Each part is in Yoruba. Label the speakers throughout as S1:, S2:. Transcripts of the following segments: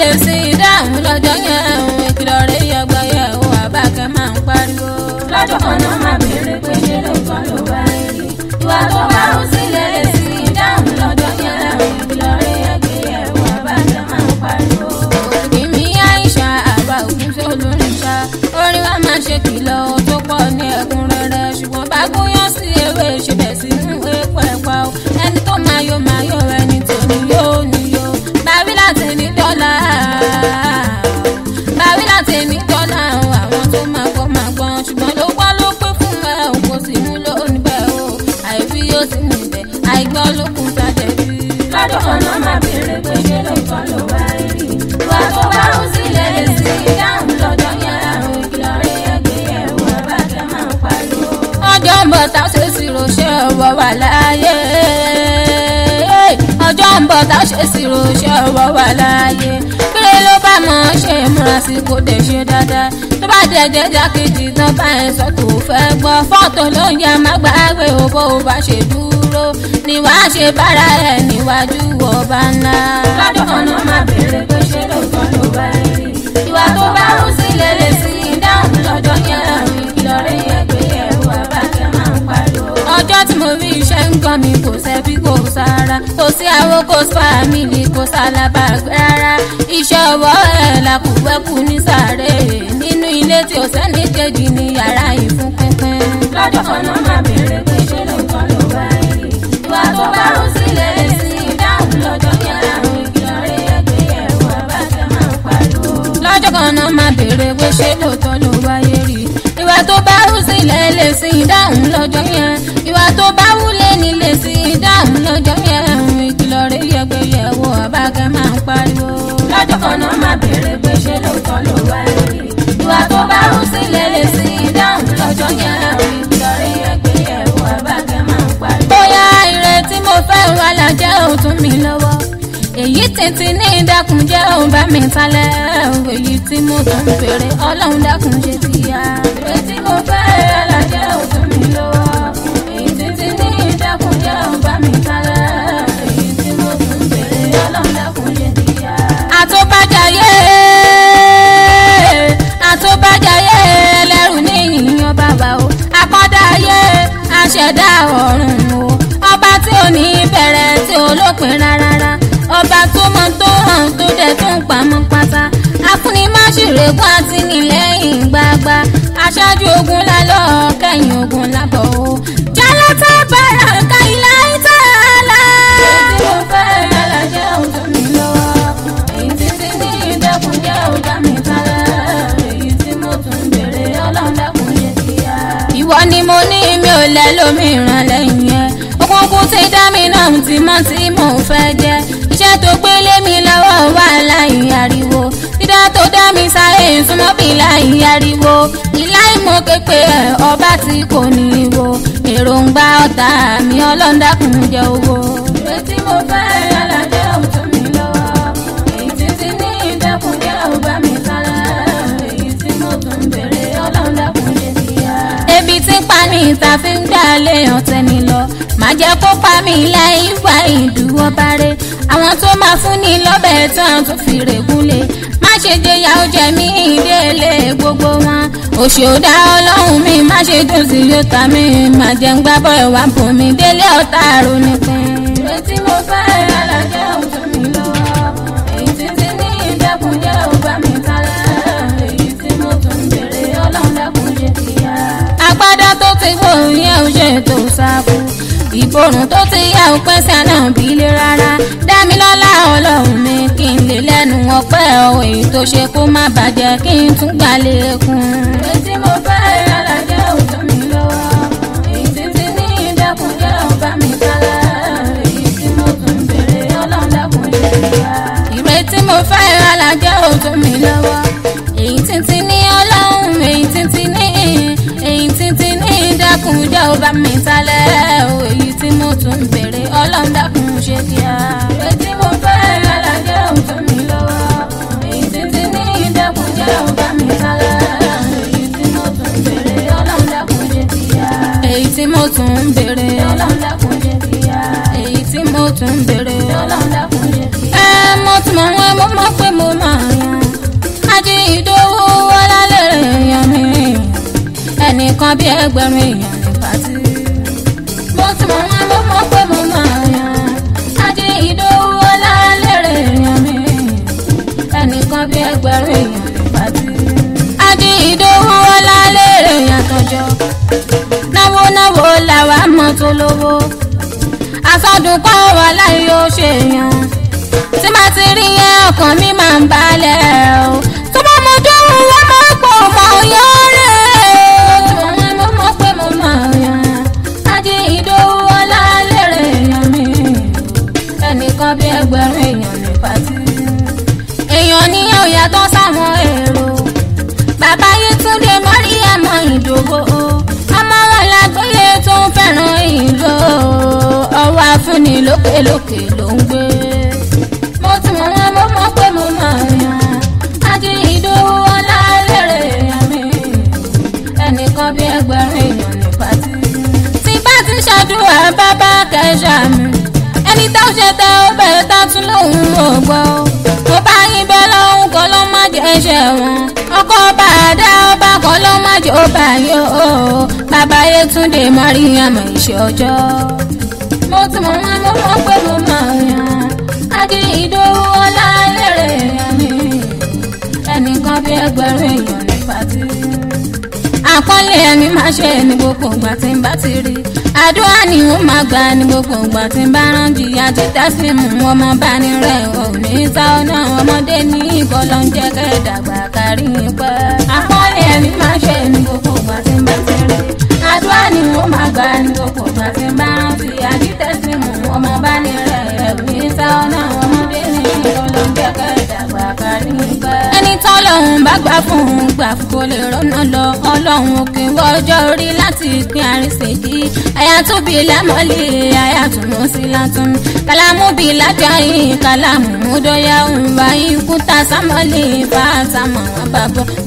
S1: lè sí ìdáhùn lọ́jọ́ yẹn o ìkìlọ̀ rẹ̀ yọgbọ́ yẹ o àbákẹ́ máa ń pariwo. lọ́jọ́ kan náà máa béèrè pé ṣé ló kọ́ ló bá rí rí ìwà tó bá ó sì lè sí ìdáhùn lọ́jọ́ yẹn o ìkìlọ̀ rẹ̀ yọgbọ́ yẹ o àbákẹ́ máa ń pariwo. òkè mi àìṣà àbá òkú tó lórin ṣá orí wa máa ṣe kìlọ̀ tó pọ̀ ní ẹ̀kúnrẹ́rẹ́ ṣùgbọ́n bá gúnyán sí ewé ṣe tá a ṣe ṣírò iṣẹ́ ọwọ́ wa láàyè kílẹ̀ ló bá mọ̀ ọ́ ṣe múra sí kó dẹ̀ ṣe dáadáa tó bá dẹ̀dẹ̀ jákèjì tán bá ẹ̀ sọ kò fẹ́ gbọ́ fọ́tò ló ń yẹ má gbàgbé owó bá ṣe dúró ni wàá ṣe bára ẹ̀ níwájú ọba ńlá. lọ́dọ̀ kan náà má béèrè pé ṣé lóòótọ́ ló bá rí ìwà tó nǹkan mi kò sẹ́bí kò sára kò sí àwọn kò fámìlì kò sálábàgbé rárá iṣẹ́ ọwọ́ ẹ̀ làkùwẹ́kù ní sàárè nínú ilé tí ò sẹ́ni kejì ní yàrá ìfún pínpín. lọ́jọ́ kan náà máa béèrè pé ṣé lóòótọ́ ló wá yìí ìwà tó bá rú sílẹ̀ sí ìdáhùn lọ́jọ́ yẹn àrùn ìgbìyànjú ẹgbẹ́ ẹ̀rù àbájá máa ń pariwo. lọ́jọ́ kan náà máa béèrè pé ṣé lóòótọ́ ló wáyé rí ìwà tó bá rú sílẹ̀ lè sí ìdáhùn lọ́jọ́ yẹn ìwà tó bá èsì ìdáhùn lọ́jọ́ yẹn ìkìlọ̀ rẹ̀ yẹ pé yẹ̀wò ọ̀bàgẹ́ máa pariwo. lọ́jọ́ kan náà máa béèrè pé ṣé lóòótọ́ ló wá rí ìwà tó bá rú sílẹ̀ lè sí ìdáhùn lọ́jọ́ yẹn ìkìlọ̀ rẹ̀ yẹ pé yẹ̀wò ọ̀bàgẹ́ máa pariwo. bóyá ìrètí mo fẹ́ wà lájẹ́ òtún mi lọ́wọ́ èyí tètè ní dákun jẹ́ òun bá mi talẹ̀ èyí tí mo tún fèrè ọlọ́run dákun ṣe ti yá. èyí mo fẹ́ ayé aṣẹ̀dá ọ̀run o ọba tí ò ní bẹ̀rẹ̀ tí ò lópin rárá ọba tó mọ tó hàn tó dẹ̀ tó ń pamọ́ pátá afúnimáṣirègùn àti nílẹ̀yìn gbagba aṣáájú ogun lálọ́ kẹ́yìn ogun lábọ̀ o lẹ lómìíràn lẹ́yìn ẹ̀ òkùnkùn ti dá mi náà tí mo tí mo fẹ́ jẹ́ iṣẹ́ tó gbé lé mi lọ́wọ́ wà láì ariwo dídá tó dá mi sáré súnmọ́ bí láì ariwo ìláì mo képe ẹ̀ ọba tí kò ní wo èròǹgbà ọ̀tá mi ọlọ́ńdàkùn jẹ́ owó. ètí mo fẹ́ rẹ̀. mi tàfi ń gbàlẹ̀ ọ̀tẹ̀ mi lọ má jẹ́ kó pa mí láì wá ìdúró bárẹ̀ àwọn tó máa fún ni lọ́bẹ̀ tán tó fi règúnlé má ṣe jẹyà ó jẹ mí ìdílé gbogbo wọn òṣèdá ọlọ́run mi má ṣe dùn sí yóò ta mí má jẹ́ ń gbábọ̀ ẹ̀wà bòmí délé ọ̀tá ronú pin. ò ṣe tó sáfù ìborùn tó ti yá ò sànà bí rárá dámilọ́lá ọlọ́run mi kí n lè lẹ́nu ọpẹ́ ọ̀hún èyí tó ṣe kó má bàjẹ́ kí n tún gbalẹ̀ kún. ètí mo fẹ́ yàrá jẹ́ òjò mi lọ́wọ́ èyí ní ìdẹ́kun jẹ́ ọba mi kálá èyí tí mo tún béèrè ọlọ́run dákun ṣe ìrètí mo fẹ́ yàrá jẹ́ òjò mi lọ́wọ́. dákun jẹ́ ó bá mi sálẹ̀ o èyí tí mo tún béèrè ọlọ́run dákun ṣe kíá. nǹkan bí ẹgbẹ̀rún èèyàn ní pàtí. mo ti mọ̀ wọn ló mọ̀ pé mo máa yan Sàdí Ìdòwú ọlálẹ́rẹ̀ èèyàn mi ẹnìkan bí ẹgbẹ̀rún èèyàn ní pàtí. Sàdí Ìdòwú ọlálẹ́rẹ̀ èèyàn tọjọ náwó náwó làwa mọ̀ tó lówó àsọdùn kọ́ wà láyé ó ṣèyàn tí màá ti rí yẹn ọkàn mi máa ń balẹ̀ o. yàtọ̀ sáwọn èrò bàbá Yétúndé Mariam Ìdòwò Ọmọwọlá Gbóyè tó ń fẹ́ràn ìlú ọwọ́ afúnilókèlókè lòun. ṣẹ̀wọ̀n ọkọ bá a dá ọba kan ló má jò bá yó o bàbá Yétúndé Mariam ìṣe ọjọ́. mo ti mọ̀ wọn mo mọ̀ pé mo máa yàn agiri ìdòwú ọlá lérè èèyàn ẹnìkan bí ẹgbẹ̀rún èèyàn ní pàtí. àkọlé ẹ̀mí máa ṣe ní gbogbo ìgbà tí n bá ti rí i àdúrà ni wọ́n máa gbà ní gbogbo ìgbà tí ń bá rán jìyà tí tásímù wọn mọ bá ní rẹ̀ ò ní sá ọ̀nà ọmọdé ní ìbọn ló ń jẹ́ kẹ́ dàgbà kárí pẹ́. àpọ́nlé ẹ̀mí máa ṣe ní gbogbo ìgbà tí ń bá ti rí àdúrà ni wọ́n máa gbà ní gbogbo ìgbà tí ń bá rán jìyà tí tásímù wọn mọ bá ní rẹ̀ ò ní sá ọ̀nà ọmọdé ní ìbọn ló ń jẹ́ kẹ́ bọ́lọ́hún bá gbà fún un gbà fún kò lè rọ́nà lọ ọlọ́hún òkè wọ́jọ́ orí láti pín àrísèjì àyà tó bí lámọ́lé àyà tó sí látún kàlámù bí kàlámù múdọ́yà òun bá ikú ta sámọ́lé bá àtàmọ́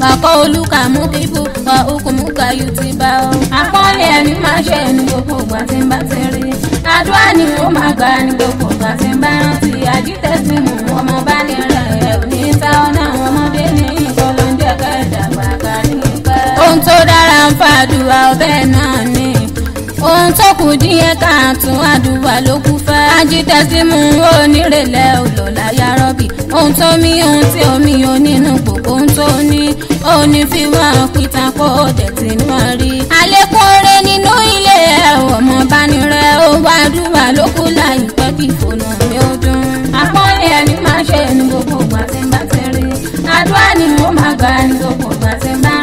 S1: bàkọ́ olúkà mú kíkú ọ òkú mú kayú ti bá ọ. àpọ́nlé ẹ̀mí máa ṣe ní gbogbo ìgbà tí ń bá ti rí àdúrà ni ó máa gbà ní gbogbo ìgbà tí ń bá rántí àjítẹ́sí mú ọmọ bá ní rẹ̀ ẹ̀ ò ní ta ọ náà ọmọdé. dára ń fàdùwà ọbẹ̀ náà ni ohun tó kù díẹ̀ káàtún àdùwà ló kú fẹ́. ajítẹ́símù onírèlẹ̀ olọ́lá yarọ́bì ohun tó mí ohun tí omi onínú gbogbo ohun tó ní òní fi wá pítà kó dẹ̀ tí wọ́n rí. àlékún rẹ nínú ilé ẹ̀ ọmọ bá ó wá dùwà ló kú láìpẹ́ kí ìfònà mi ó dún. àpọ́nlé ẹni máa ṣe ní gbogbo ìgbà rí àdúrà ni mo máa gbà ní gbogbo ìgbà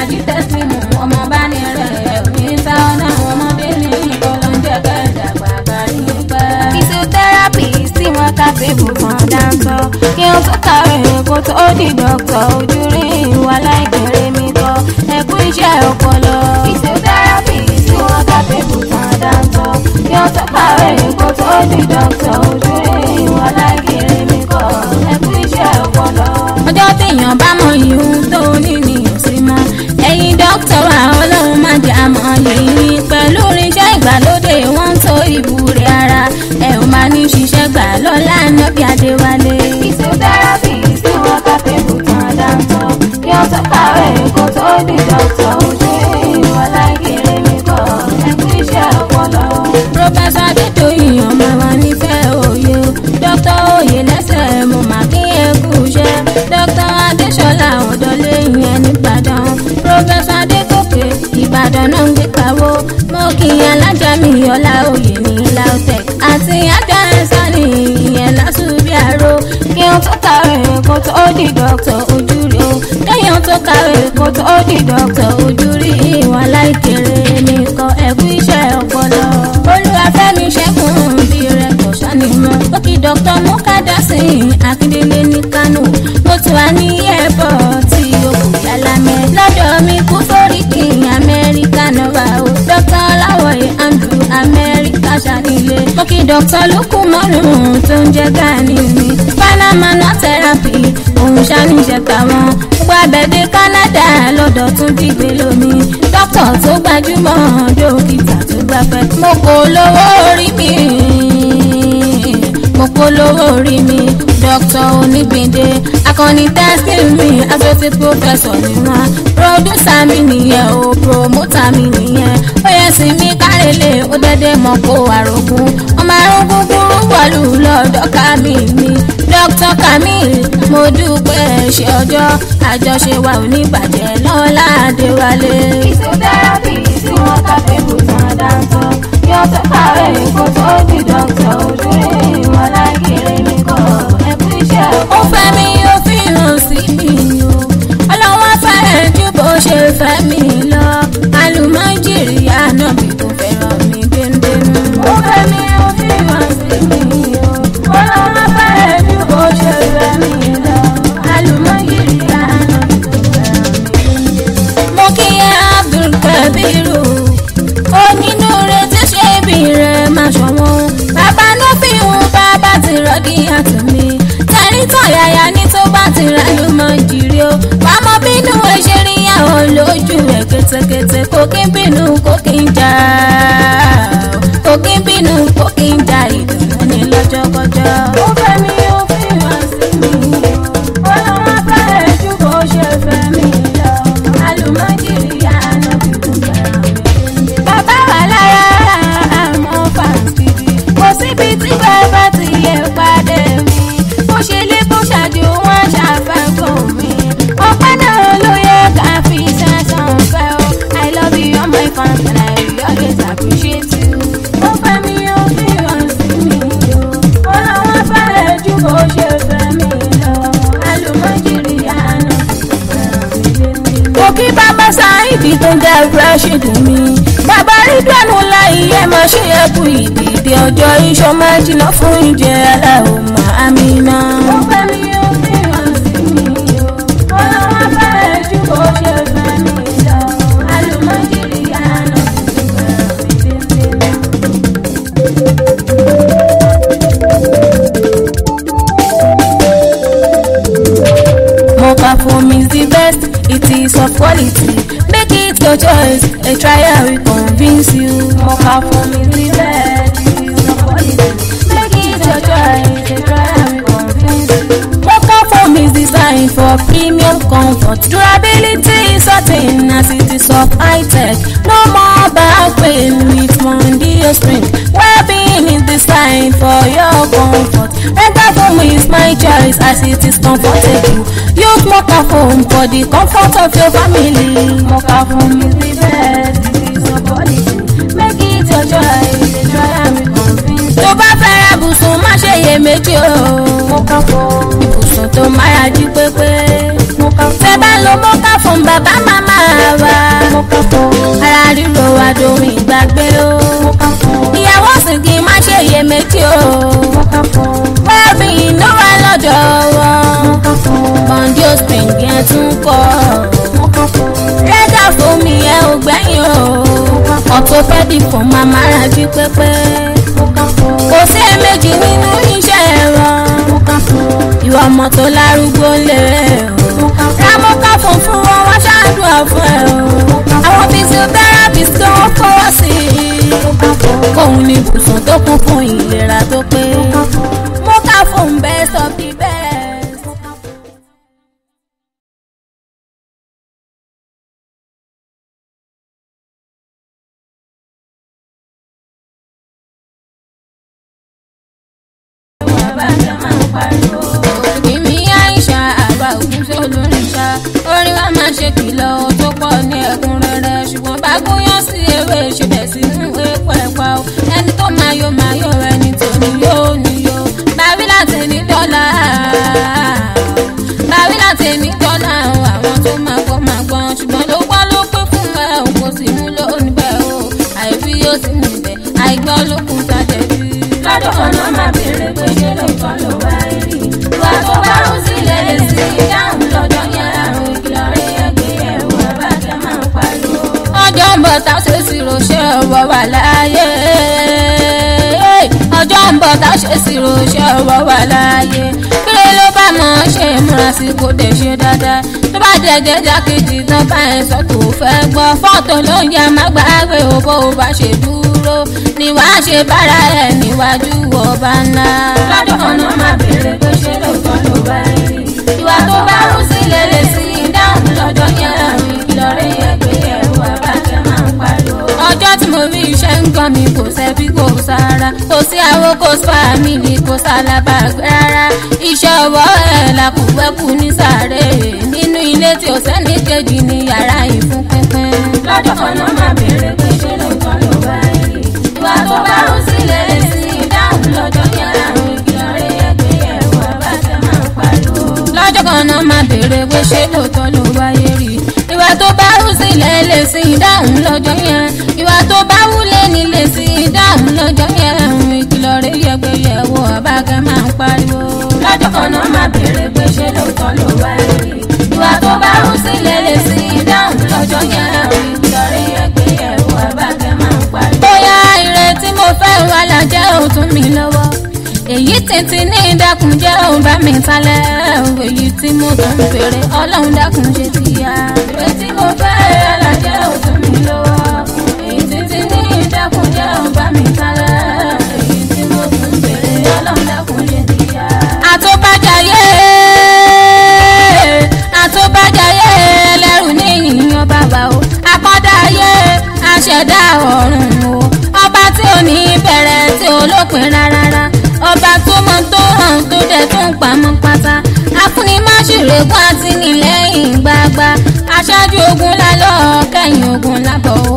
S1: aláàjì tẹ́símù ọmọ bá ní rẹ̀ ní sáọ́nà ọmọbìnrin ìkọlọ́njẹ́ kẹjà bàbá yìí pẹ́. physiotherapy tí wọ́n ká bíbù kan dáńsọ kí wọ́n tó kàwé kó tó di dọ́kítọ̀ ojú rí ìwà láìkéré mi kọ́ ẹ̀kú iṣẹ́ ọpọlọ. physiotherapy tí wọ́n ká bíbù kan dáńsọ kí wọ́n tó kàwé kó tó di dọ́kítọ̀ ojú sí ìbúre ara ẹ ò máa ní ṣiṣẹ́ gbà lọ́la ànábì adéwálé. fisotherapy sí wọn ká tèbù tán dáńtọ́ kí wọ́n tó kàwé kó tó di dọ́tọ̀ ojú ìwọlá kiri mi kọ́ ẹkú iṣẹ́ ọpọlọ. pírọfẹsọ adédọyìn ọmọ wa nífẹ̀ẹ́ òye dókítà òye lẹ́sẹ̀ mo máa kí ẹ kú iṣẹ́ dókítà adéṣọlá ọ̀dọ́lé ìyẹn nígbàdàn pírọfẹsọ adékòkè ìbàdàn náà ń gbé pawó mo kì alájà mi yọlá kó tó di dókítà ojú rè o kéèyàn tó kàwé kó tó di dókítà ojú rí ìwà láìkéré nìkan ẹ̀kú iṣẹ́ ọpọlọ. olúwafẹ́mi ṣẹ́kùn bí rẹ̀ kò ṣànímọ́ lókì dókítà mọ́kàdá sí akíndélé ní kánò mo ti wà ní ẹ̀bọ̀ tí o kò yálàmẹ́ lọ́dọ̀ mi kú sórí kí amẹ́ríkà nọ́bà o dókítà ọláwọ̀ye andrew amẹ́ríkà ṣànílé lókì dókítà lókùmọ́nù tó ń jẹ́ gani panama náà tẹ̀ Gaddafi òun ṣàníṣẹ́ tàwọn gbogbo abẹ́dé Canada lọ́dọ̀ tún dìgbé lómi dókítà tó gbajúmọ̀ dókítà tó gbafẹ́. mo kò lówó orí mi mo kò lówó orí mi dókítà onígbèdè akọni tẹ́sítì mi associate professor ni wọ́n producer mi nìyẹn o promoter mi nìyẹn sì ní kárẹ̀lẹ̀ ó dẹ́dẹ́ mọ̀ kó àrògùn ọmọ arógún kúrú bọ́ọ̀lù lọ́dọ̀ kamil mi dókítà kamil mo dúpẹ́ ṣe ọjọ́ àjọṣe wa ò ní bàjẹ́ lọ́lá adéwálé. physiotherapy tí wọ́n káfẹ́ bù tán dáńtọ́ yóò tó kàwé kó tó di dókítà ojúlé ìwọ̀n lágẹ̀rẹ̀. kẹ̀tẹ̀kẹ̀tẹ̀ kò kí n bínú kò kí n jà kò kí n bínú kò kí n jà. ṣègùn mi. bàbá rí dánù láì yẹ máa ṣe ẹkùn ìdìde ọjọ́ iṣọ́ máa jìnnà fún Mocha foam is designed for premium comfort. Durability is certain as it is of high tech. No more back pain with Mondio Spring. Well-being is designed for your comfort. Mocha foam is my choice as it is comfortable. Use Mocha foam for the comfort of your family. Mocha foam is the best. It is your Make it your choice. Try and be convinced. Tó bá fẹ́ ṣàyè méjì o ibùsùn tó mára jí pépé fẹ́ bá lo mọ́ká fún bàbá màmá wa ara ríro wa dohun ìgbàgbé o ìyàwó sì kì í má ṣe iyè méjì o wẹ́ẹ̀bì ló wà lọ́jọ́ wọn bondi spring yẹn tún kọ́ rẹ́dà fún mi ẹ̀ ò gbẹ̀yìn o ọ̀tọ̀ fẹ́ dìpọ̀ màmá ra jí méjì nínú iṣẹ́ wọn. ìwà ọmọ tó lárúgbó lè rẹ̀ e o. ramọ́ká fún fún wọn wá ṣáàdùn àfọ̀ ẹ̀ o. àwọn physiotherapist tó ń kọ́ sí i. kóun ní ibùsùn tó kún fún olórí wa máa ṣe kìlọ̀ tó pọ̀ ní ẹ̀kúnrẹ́rẹ́ ṣùgbọ́n bá gúnyán sí ewé ṣe bẹ̀ sí mú epo ẹ̀pà o ẹni tó máa yọ máa yọ rẹ̀. bọ̀ tá a ṣe ṣírò iṣẹ́ ọwọ́ wa láàyè kílé ló bá mọ̀ ṣe múra sí kò dẹ̀ ṣe dáadáa tó bá dẹ̀jẹ̀ jákèjì tán bá ẹ̀ sọ kò fẹ́ gbọ́ fọ́tò ló ń yẹ má gbàgbé o bó o bá ṣe dúró ni wàá ṣe bára ẹ̀ níwájú ọba ńlá. lọ́dọ̀ ọ̀nà máa bèrè pé ṣé lóòótọ́ ló bá rí ìwà tó bá rú sílẹ̀ lè sí ìdáhùn lọ́jọ́ yẹn ìlọrin mo rí iṣẹ́ ń gan mi kò sẹ́bí kò sára kò sí àwọn kò fámìlì kò sálábà rárá iṣẹ́ ọwọ́ ẹ̀ làkùwẹ́kù ní sàárè nínú ilé tí ò sẹ́ni kejì ní yàrá ìfún pínpín. lọ́jọ́ kan náà máa béèrè pé ṣé lóòótọ́ ló bá yìí ìwà tó bá rú sílẹ̀ sí i dáhùn lọ́jọ́ yẹn láàrin igi ọ̀rẹ́ ẹgbẹ́ ẹ̀rù àbájá máa pariwo. lọ́jọ́ kan náà máa béèrè pé ṣé lóòótọ́ ló wáyé rí ìwà tó bá rú sílẹ̀ lè sí i dáhùn lọ́jọ́ yẹn tó bá wúlé nílé sí dáhùn lọ́jọ́ yẹn ìkìlọ̀ rẹ̀ yẹgbẹ̀yẹ̀wò ọ̀bàgà máa ń pariwo. lọ́jọ́ kan náà máa béèrè pé ṣé lóòótọ́ ló wá rí ìwà tó bá ń sílẹ̀ lè sí dáhùn lọ́jọ́ yẹn ìkìlọ̀ rẹ̀ yẹgbẹ̀yẹ̀wò ọ̀bàgà máa ń pariwo. bóyá ìrètí mo fẹ́ wà lájẹ́ òtún mi lọ́wọ́ èyí tètè ní ìdákun jẹ́ òun bá mi talẹ́ èyí tí mo kàn ń fèrè ọlọ́run dákun ṣe ti yá. ìrètí mo fẹ́ ẹlẹ́dà ọ̀run o ọba tí ò ní bẹ̀rẹ̀ tí ò lópin rárá ọba tó mọ tó hàn tó dẹ̀ tó ń pamọ́ pátá akúnimáṣùrẹ́gùn àti nílẹ̀yìn gbagba aṣáájú ogun lálọ́ kẹ́yìn ogun lábọ̀ o.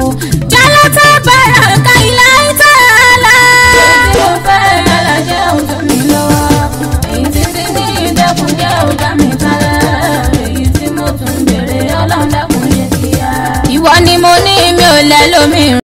S1: me.